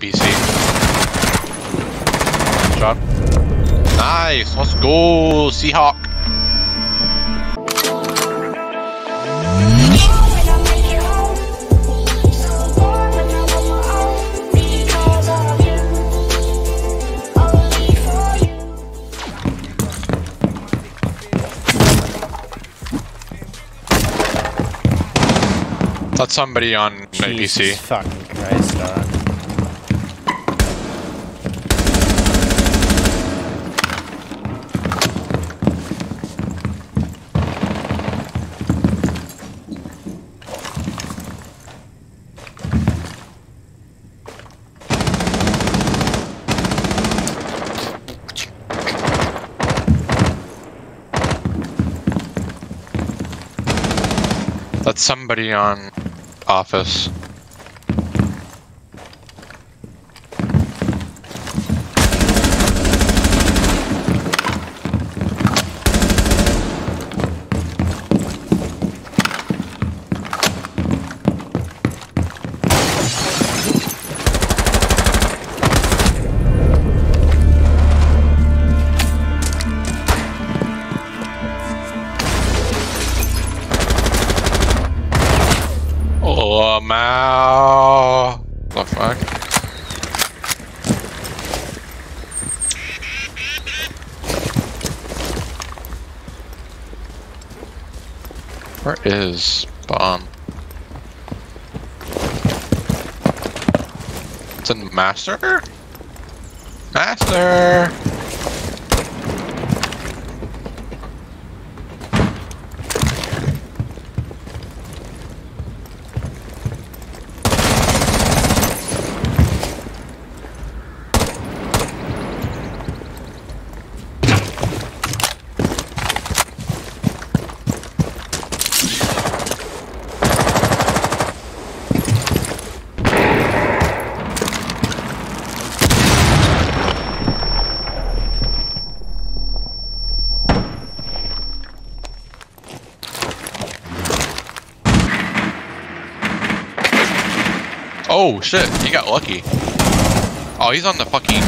BC. Shot. Nice. Let's go, Seahawk. That's somebody on Jesus BC. fucking Christ, dog. That's somebody on office. Oh, Mao. The fuck? Where is bomb? It's in master? Master! Oh shit, he got lucky. Oh, he's on the fucking.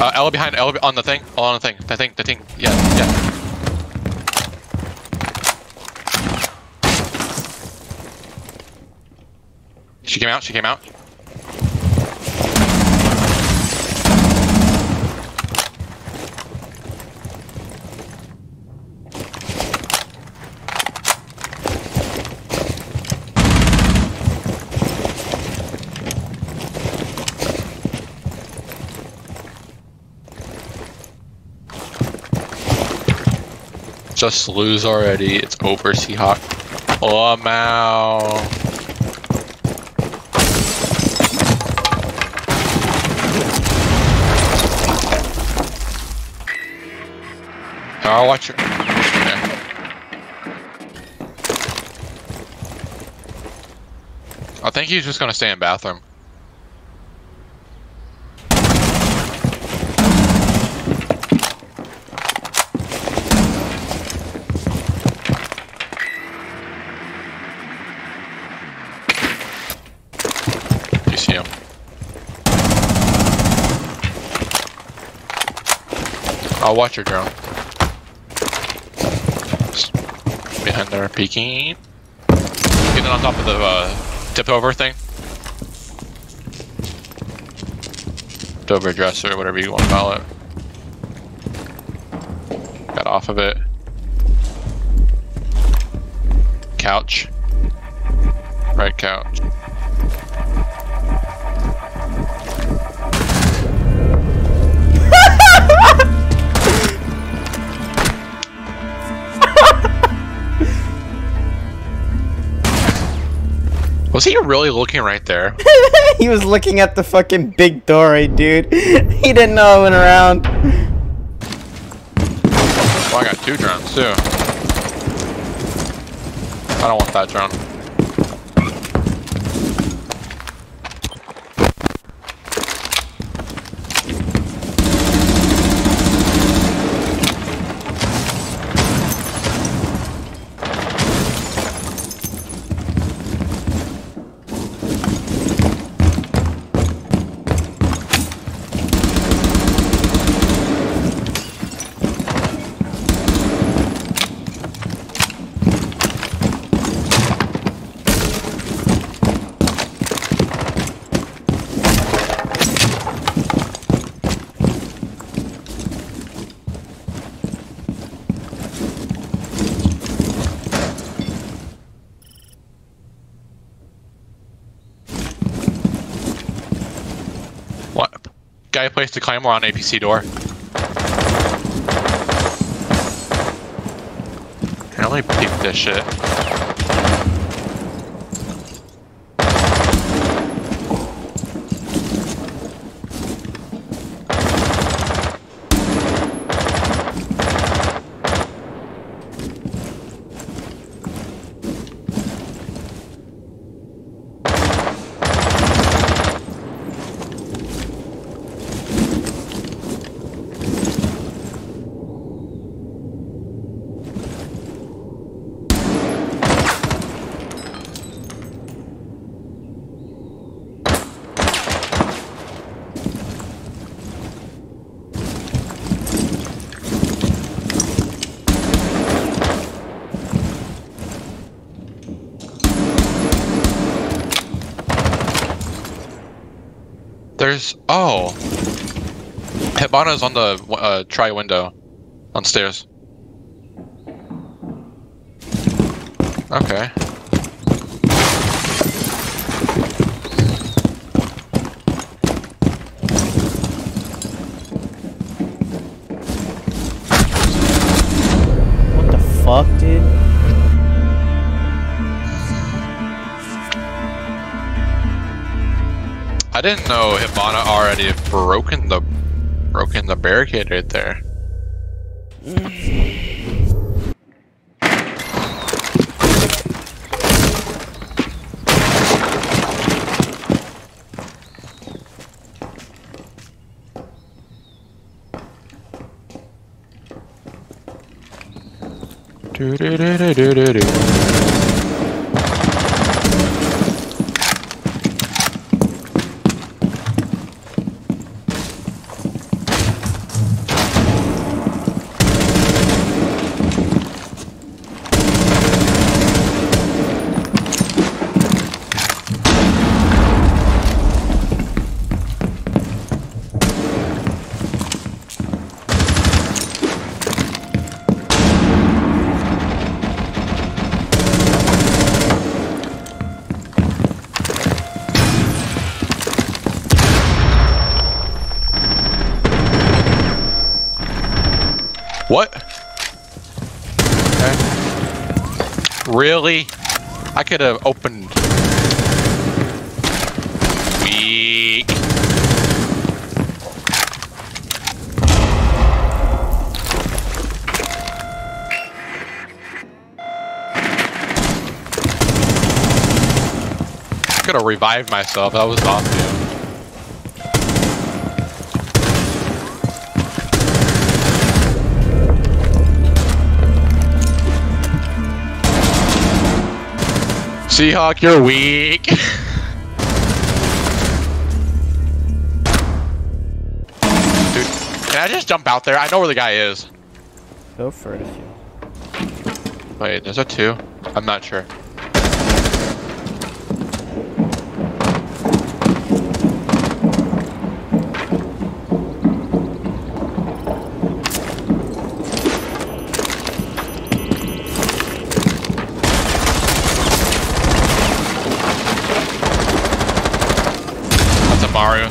Uh, L behind, L on the thing, L on the thing, the thing, the thing. Yeah, yeah. She came out, she came out. Just lose already. It's over, Seahawk. Oh, Mao. I'll watch your. Yeah. I think he's just gonna stay in bathroom. You see him. I'll watch your drone. Behind there, peeking. Getting on top of the uh, tip over thing. Dover dresser, whatever you want to call it. Got off of it. Couch. Right couch. Was he really looking right there? he was looking at the fucking big dory, eh, dude. He didn't know I went around. Oh, I got two drones too. I don't want that drone. Guy placed a claymore on APC door. Can I really this shit? There's oh, Hibana's on the uh, try window, on stairs. Okay. I didn't know Hibana already broken the broken the barricade right there. Do do do do do do do. Really? I could have opened. Weak. Could have revived myself. That was awesome. Seahawk, you're weak. Dude, can I just jump out there? I know where the guy is. Go for it if you. Wait, there's a two? I'm not sure. That's a Mario.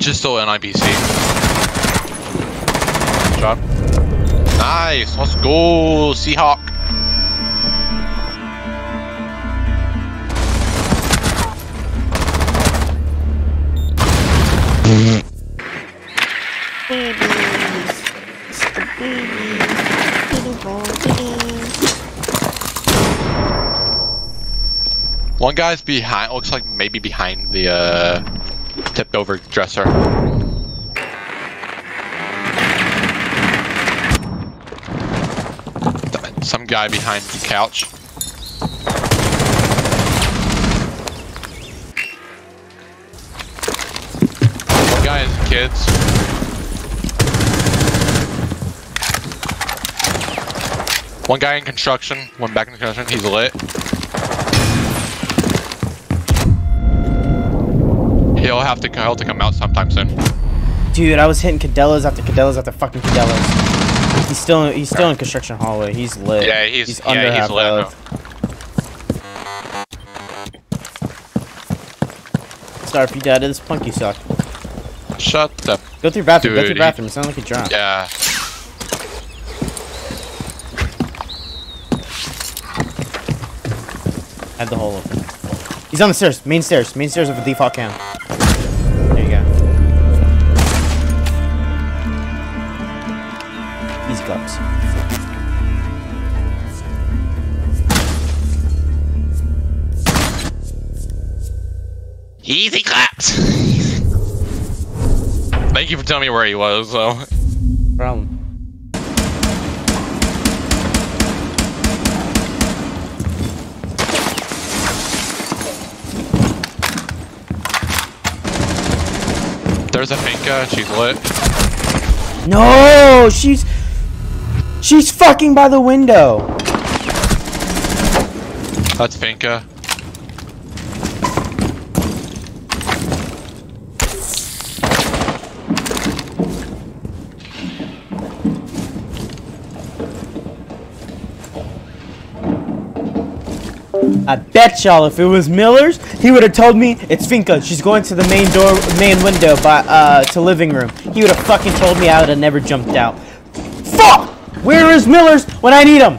Twitch is still an IPC. Job. Nice. Let's go, Seahawk. One guy's behind. Looks like maybe behind the uh, tipped over dresser. Some guy behind the couch. One guy kids. One guy in construction, one back in the construction, he's lit. He'll have to to come out sometime soon. Dude, I was hitting Cadellas after Cadellas after fucking Cadellas. He's still he's still in construction hallway. He's lit. Yeah, he's- he's yeah, under he's half lit, I know. health. Sorry if you died this punk you suck. Shut the. Go through bathroom. go Dude, through he- bathroom. It sounds like you dropped. Yeah. Had the hole open. He's on the stairs. Main stairs. Main stairs with a default cam. Easy claps. Thank you for telling me where he was, though. Problem. There's a Finka. She's lit. No, she's she's fucking by the window. That's Finka. I bet y'all if it was Millerz, he would have told me it's Finka. She's going to the main door, main window by uh to living room. He would have fucking told me. I would have never jumped out. Fuck! Where is Millerz when I need him?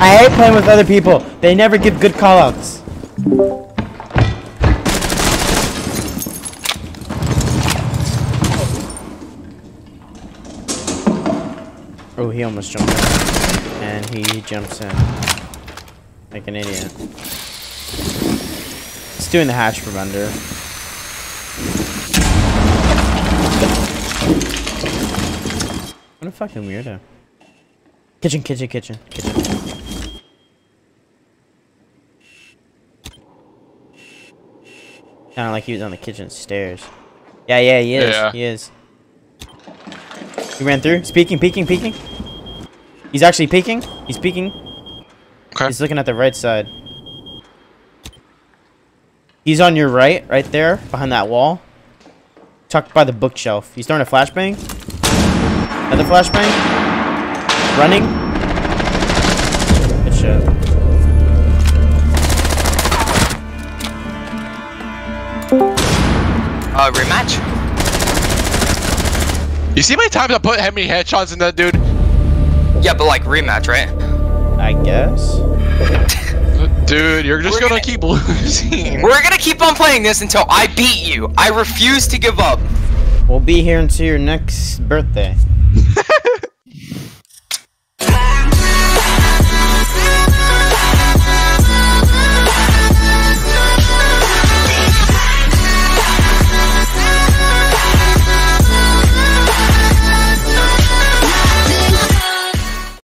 I hate playing with other people. They never give good callouts. Oh, he almost jumped in. And he jumps in. Like an idiot. He's doing the hash from under. What a fucking weirdo. Kitchen, kitchen, kitchen, kitchen. Sounded like he was on the kitchen stairs. Yeah, yeah, he is. Yeah. He is. He ran through. He's peeking, peeking, peeking. He's actually peeking. He's peeking. Okay. He's looking at the right side. He's on your right, right there, behind that wall. Tucked by the bookshelf. He's throwing a flashbang. Another flashbang. Running. Good shit. Uh, rematch? You see how many times I put how many headshots in that dude? Yeah, but like rematch, right? I guess. Dude, you're just gonna gonna- keep losing. We're gonna keep on playing this until I beat you. I refuse to give up. We'll be here until your next birthday.